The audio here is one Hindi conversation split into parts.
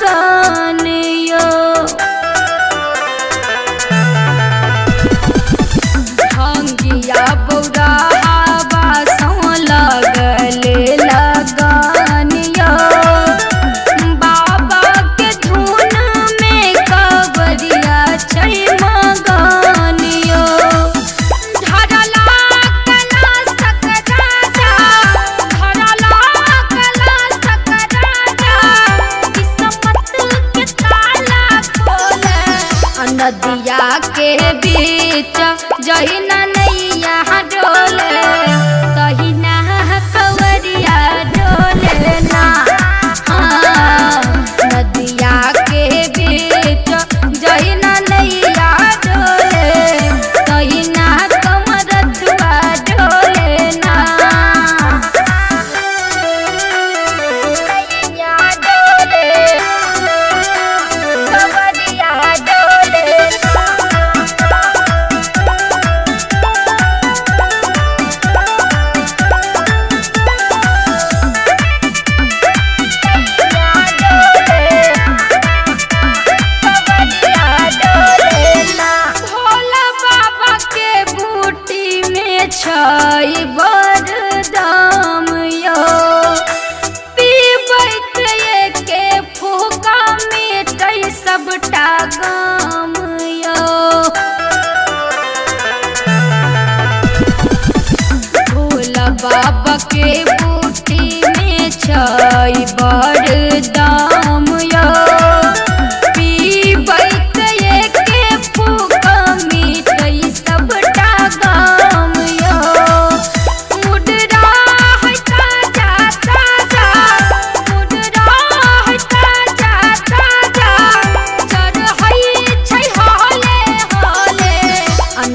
जाने बीचा जहिना नैया हाँ डोले।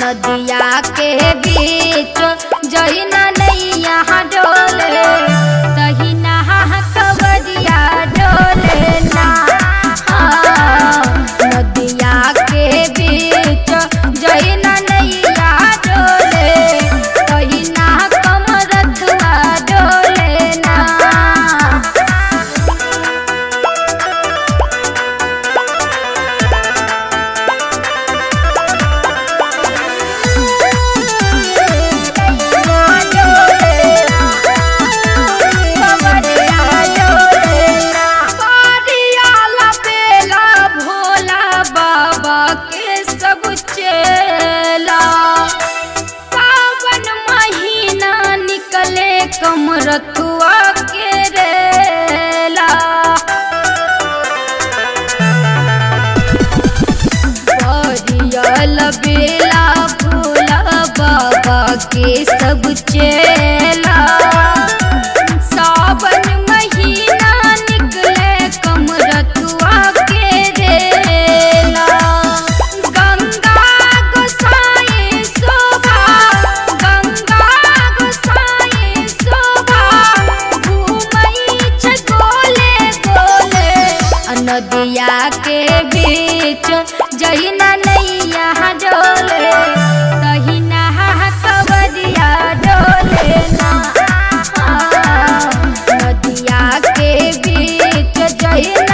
नदिया के बीच जही रथुआ के रेला। बेला भोला बाबा के सब चे